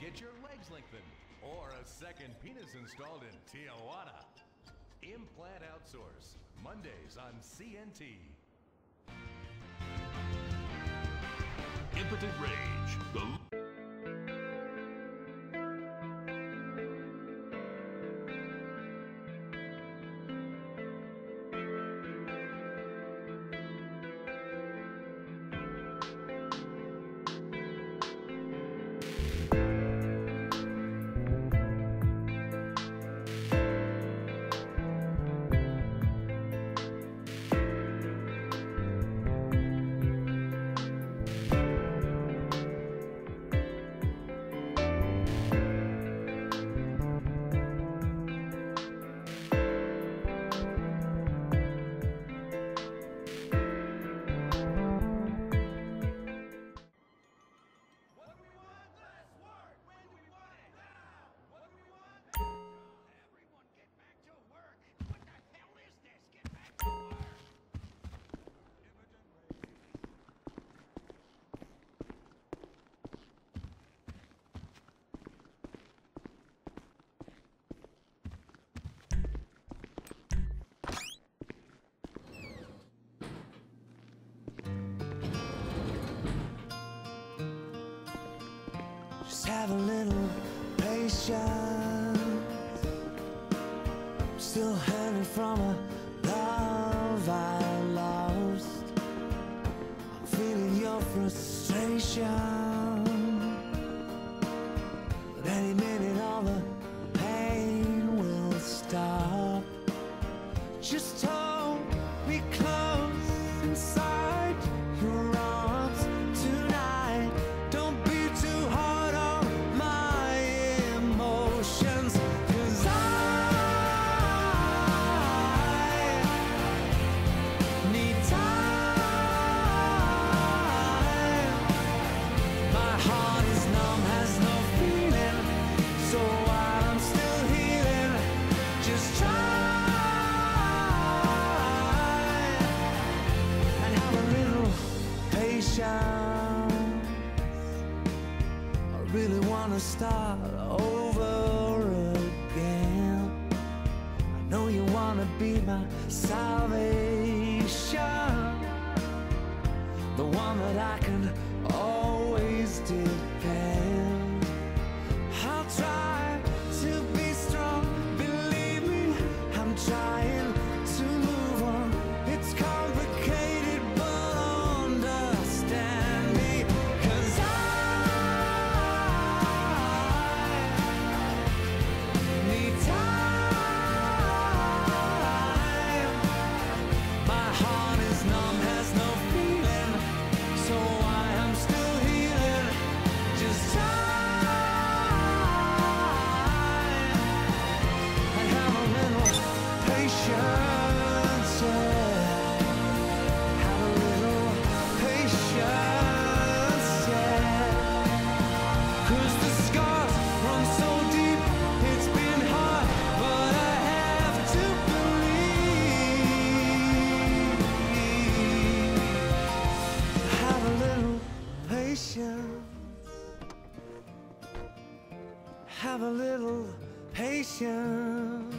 get your legs lengthened or a second penis installed in Tijuana. Implant Outsource, Mondays on CNT. Impotent Rage, the Just have a little patience. Still hurting from a love I lost. I'm feeling your frustration. But any minute, all the pain will stop. Just talk. really wanna start over again. I know you wanna be my salvation. have a little patience.